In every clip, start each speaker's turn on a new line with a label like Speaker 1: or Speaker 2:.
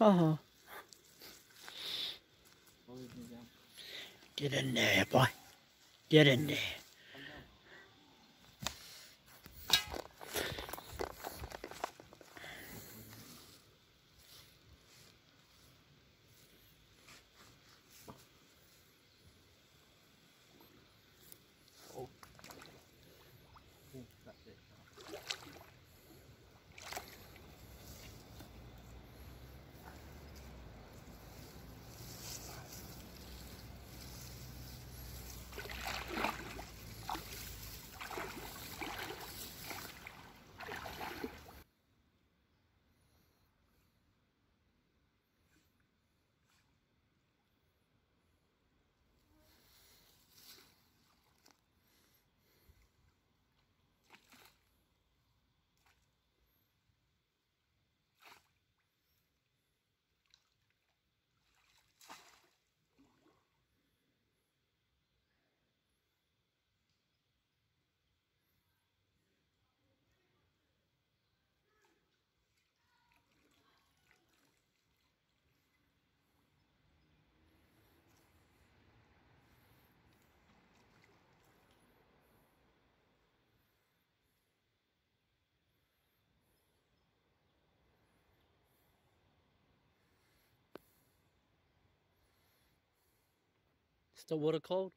Speaker 1: Oh. Get in there, boy. Get in there. The water cold?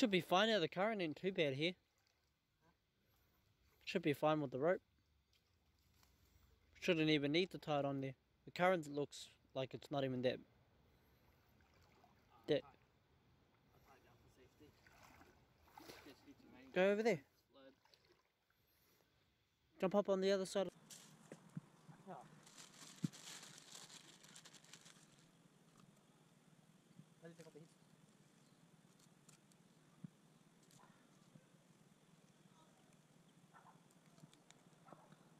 Speaker 1: Should be fine now, the current ain't too bad here. Should be fine with the rope. Shouldn't even need to tie it on there. The current looks like it's not even that. that. Go over there. Jump up on the other side.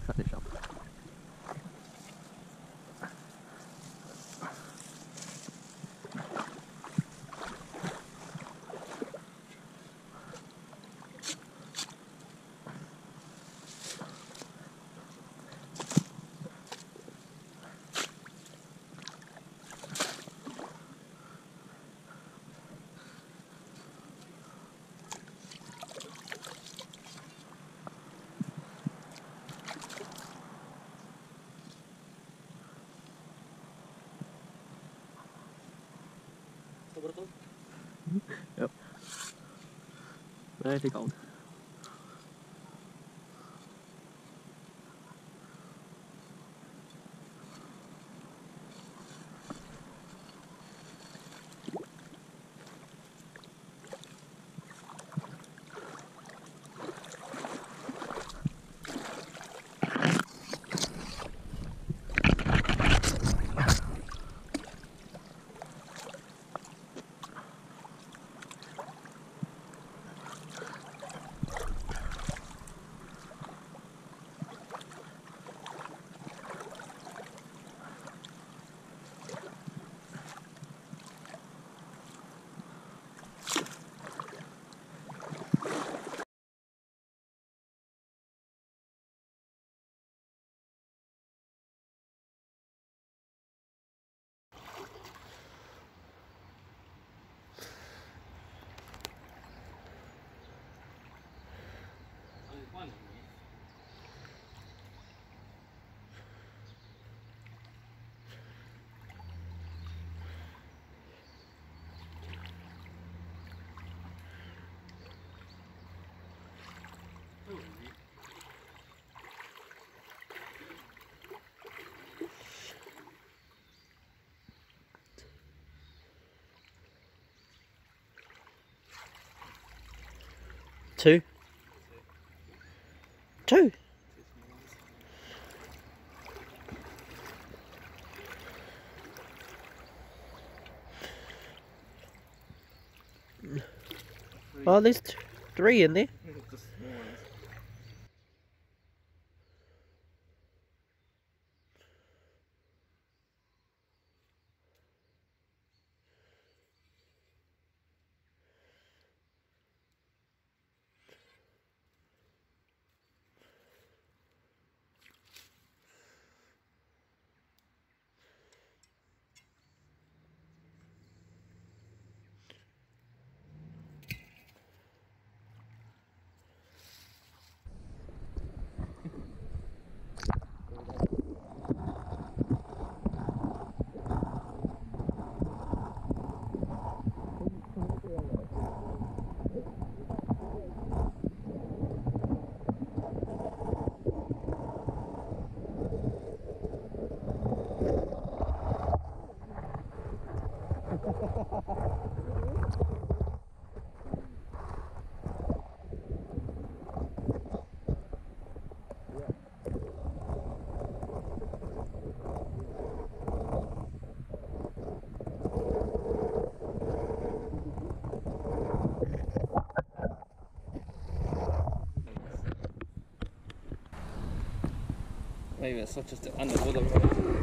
Speaker 2: Got it. Ja, det er Very difficult.
Speaker 1: Two. Two. Oh, there's three in there.
Speaker 3: Maybe it's not just
Speaker 1: the underwater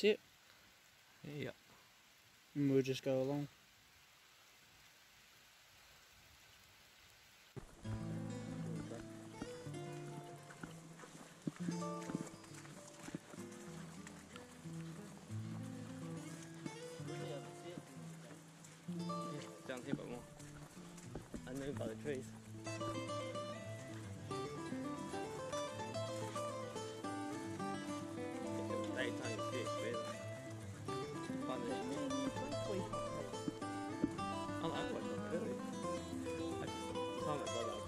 Speaker 1: Sit.
Speaker 3: Yeah.
Speaker 1: And we'll just go along.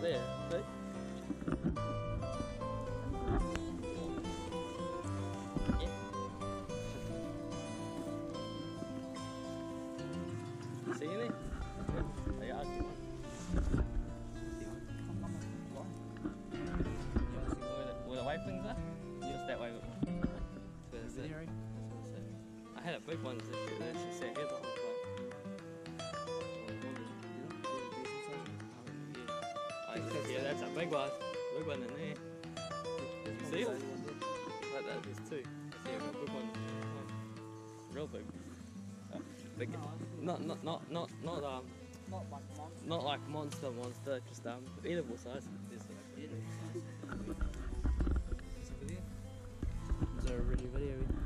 Speaker 3: there? Big one. Big one in there. You see it? Like that, there's two. I see a real big one. Real big. Uh, big. Not, not, not, not, not, um,
Speaker 2: Not like monster.
Speaker 3: not like monster, monster, just um, edible size. Like edible size. Is video?
Speaker 1: Is there a video?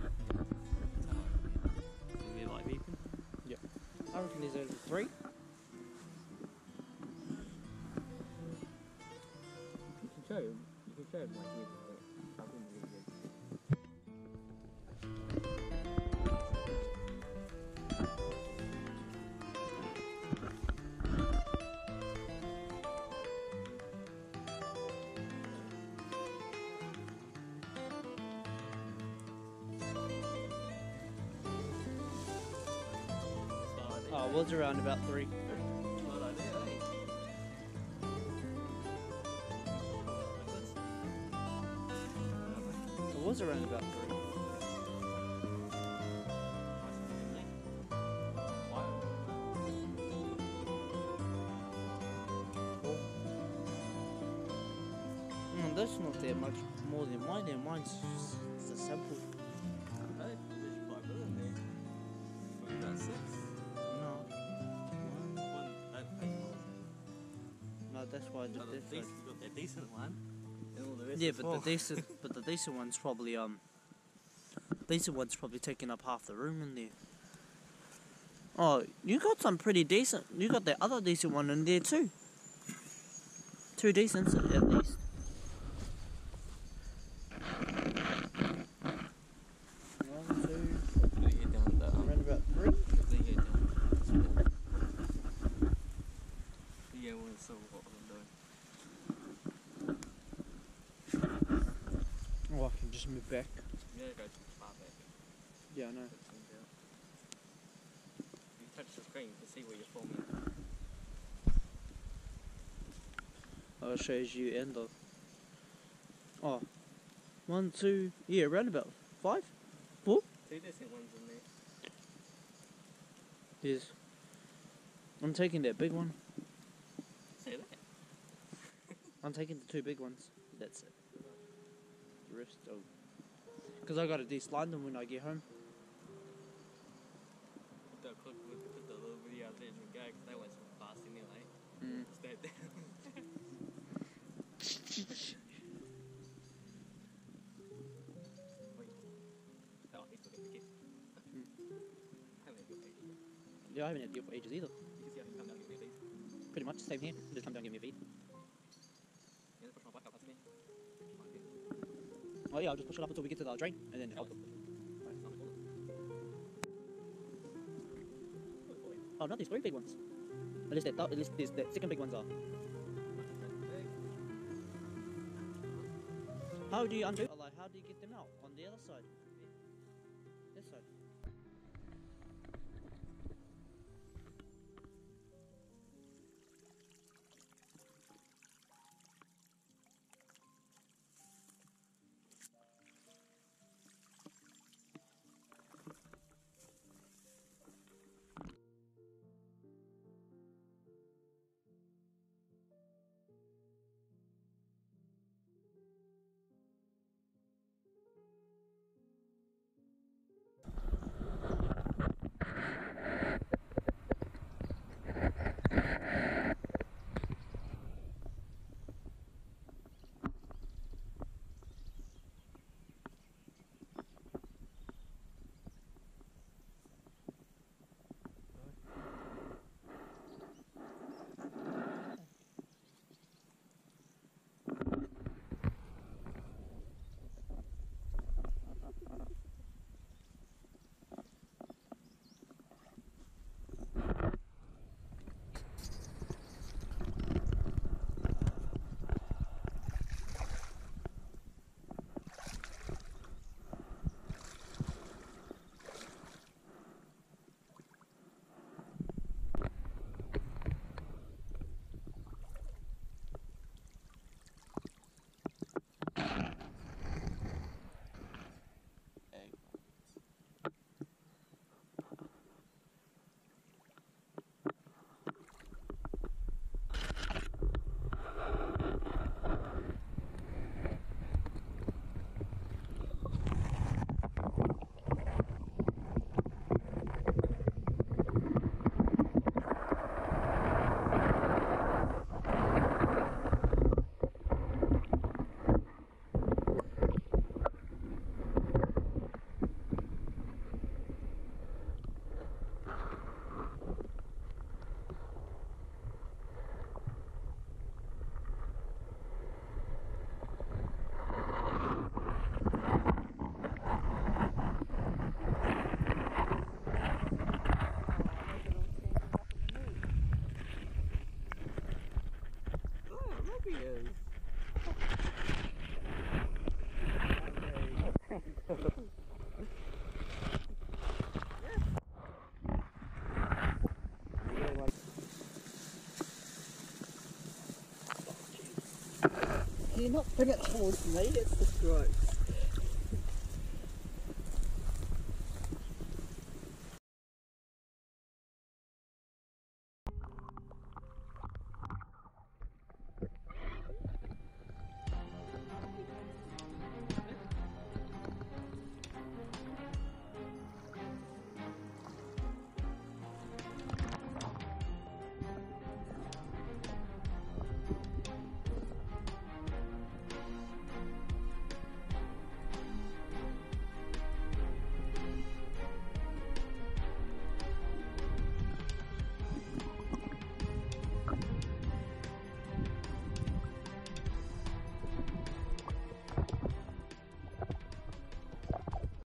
Speaker 1: Was around about three. It was around about three. Mm, that's not that much more than mine. Then mine's just a simple. No, that's why I did
Speaker 3: Got a
Speaker 1: this.
Speaker 3: decent, got that decent one. And all the rest
Speaker 1: Yeah, but
Speaker 3: small.
Speaker 1: the decent, but the decent one's probably um, decent one's probably taking up half the room in there. Oh, you got some pretty decent. You got the other decent one in there too. Two decents at least. One, two,
Speaker 3: Then you get down the, um,
Speaker 1: around about three.
Speaker 3: then you get down. Yeah, well, so what I'm doing.
Speaker 1: I just move back.
Speaker 3: Yeah, go far back.
Speaker 1: Yeah, I know.
Speaker 3: Put some down. If you touch the screen, you can see where you're forming.
Speaker 1: Oh, it shows you end of. Oh, one, two, yeah, around about five.
Speaker 3: Two decent ones in there.
Speaker 1: Yes. I'm taking that big one.
Speaker 3: Say that.
Speaker 1: I'm taking the two big ones. That's it. Oh. Because I gotta de-slide them when I get home.
Speaker 3: Put the, clip, we the little video out there and go, because they went so fast anyway.
Speaker 1: Mm.
Speaker 3: Just down. Oh, he's looking at the kid. Haven't had your page yet.
Speaker 1: Yeah, I haven't had deal for ages either.
Speaker 3: You can see how he come down and give me a feed.
Speaker 1: Pretty much same here. Just come down and give me a feed. Oh yeah, I'll just push it up until we get to the drain, and then. I'll. Oh no, there's three big ones. At least that, at least there's the second big ones are. How do you undo? You not bringing it towards me? It's the strokes.